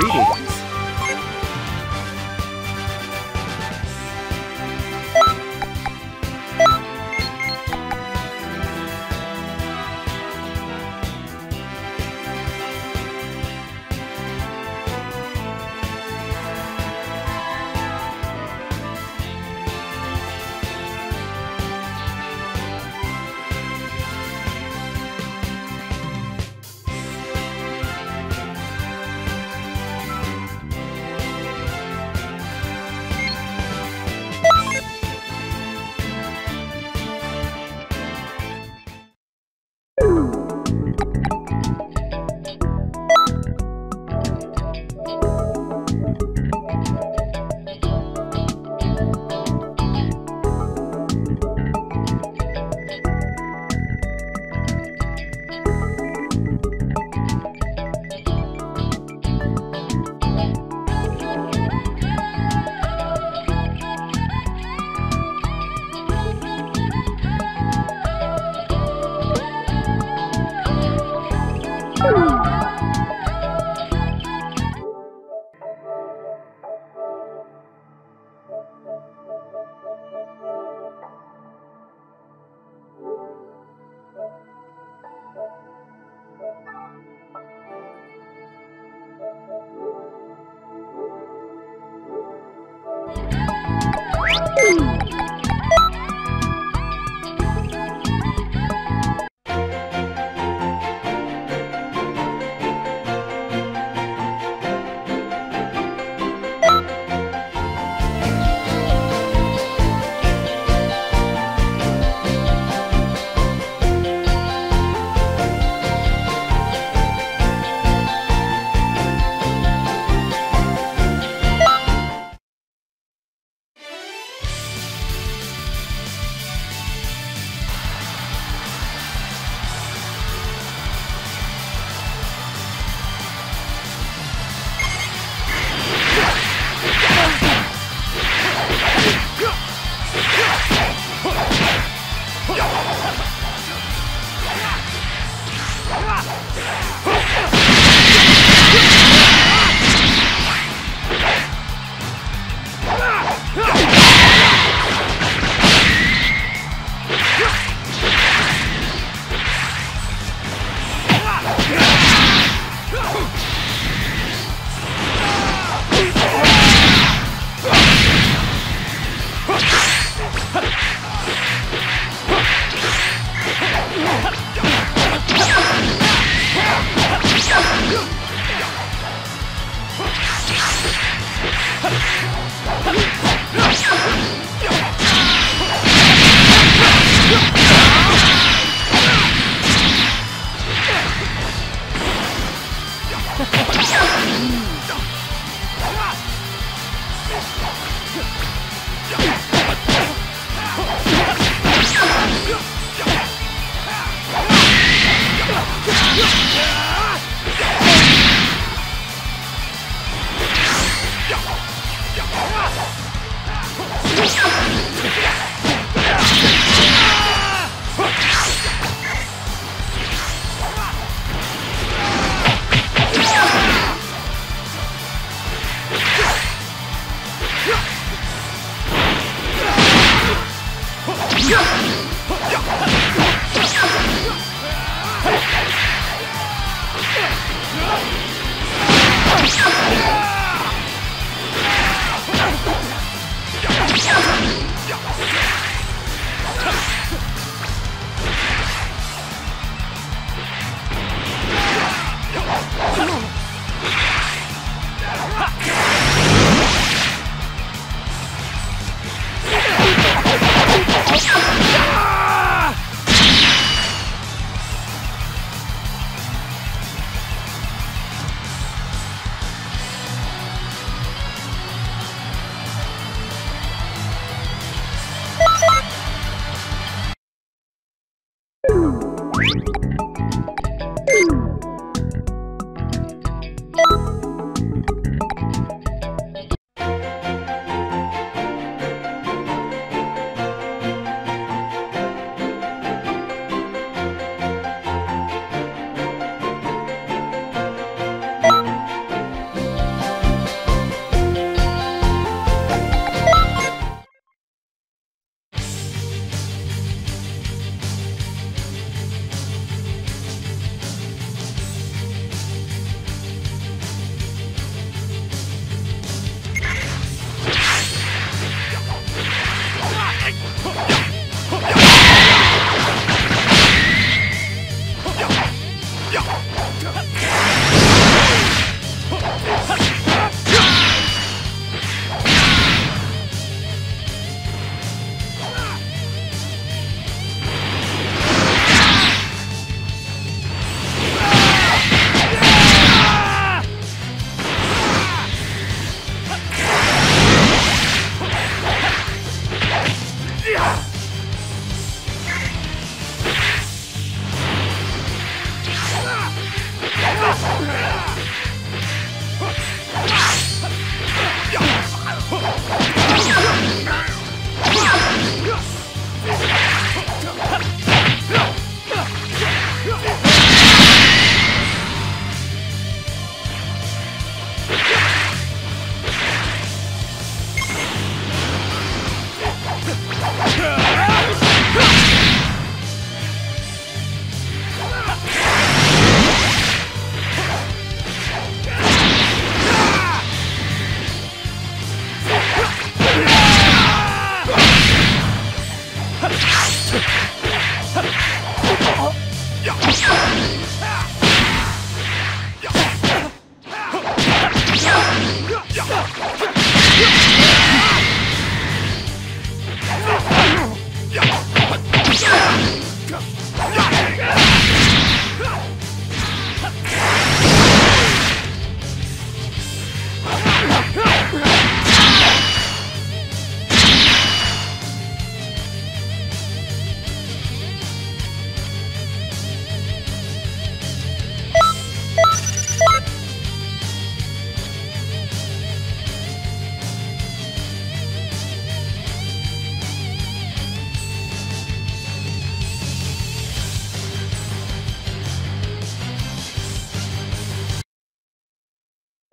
Greetings.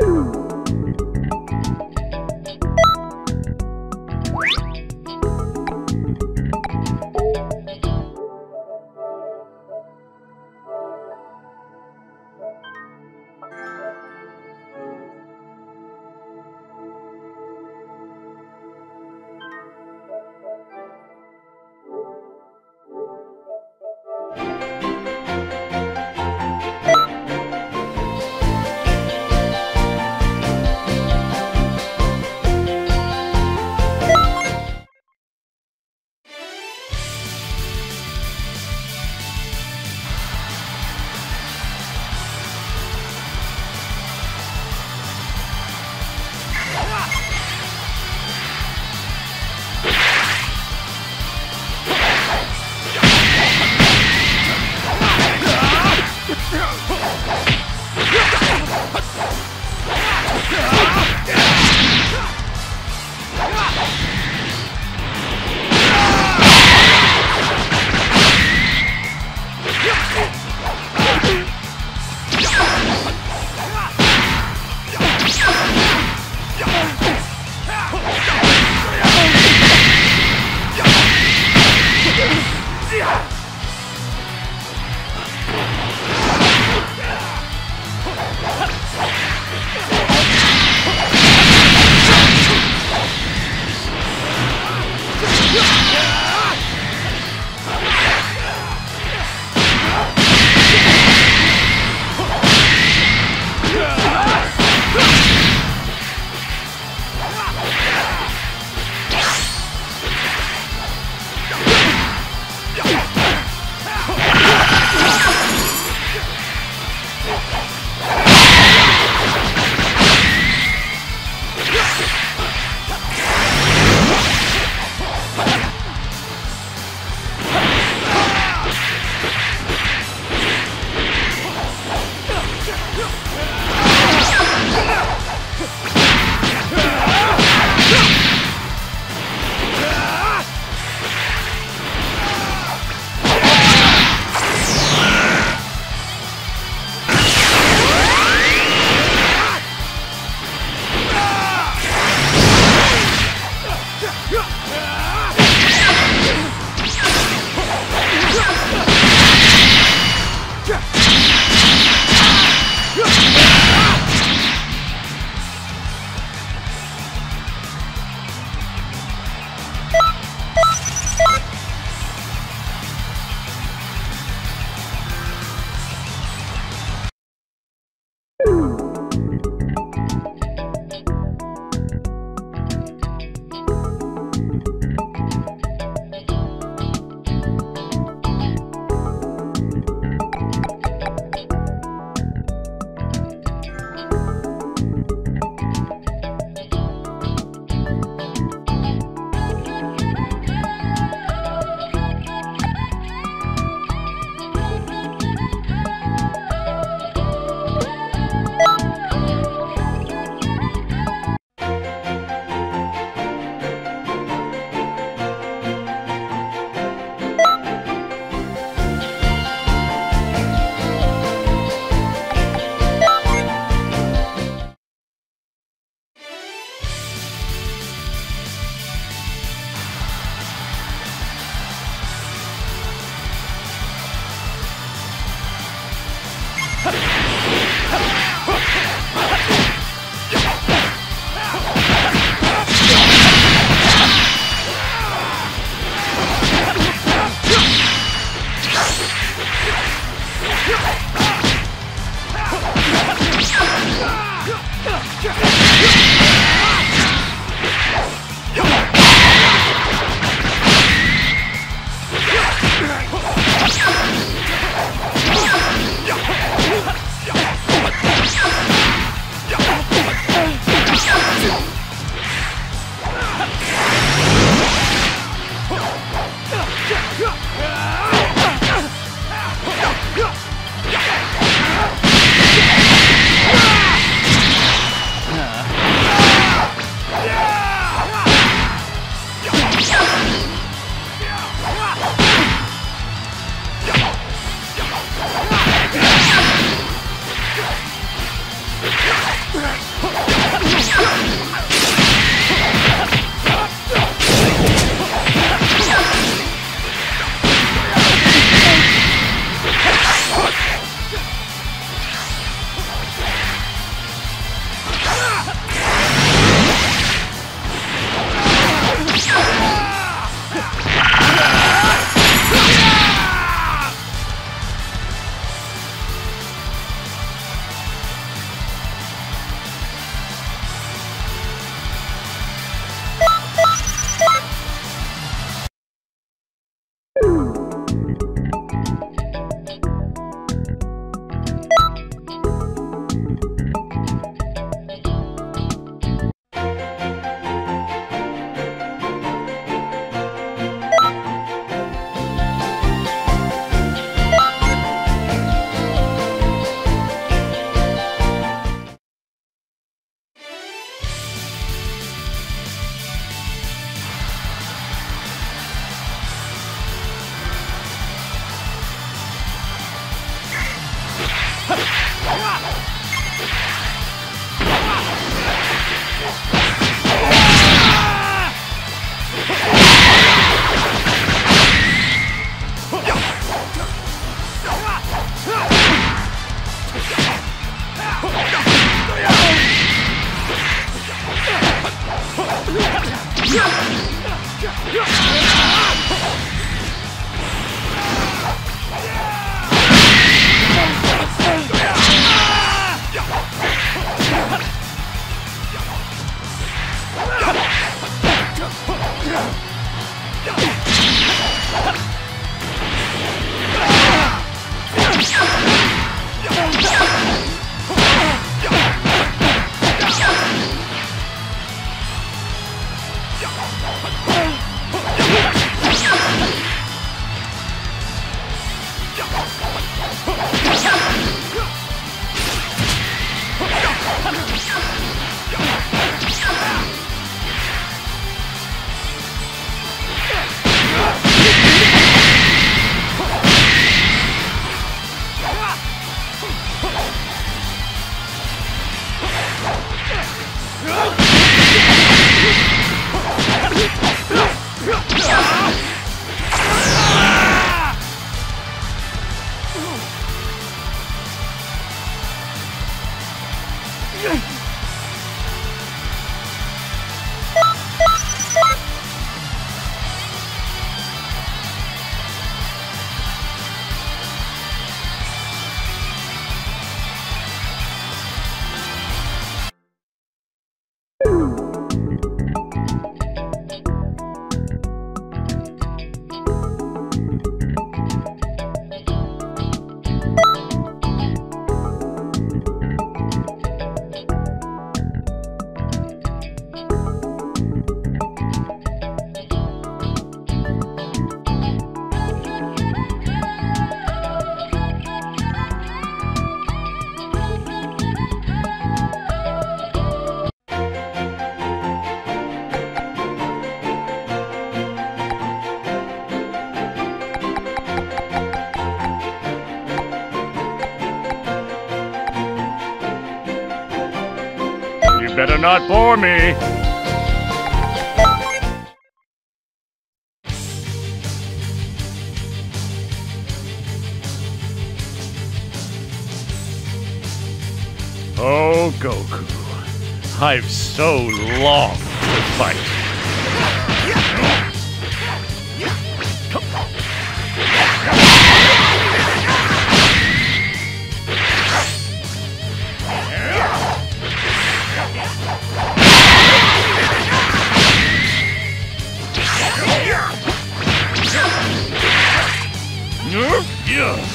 Música not bore me. Oh, Goku. I've so long to fight. Yeah.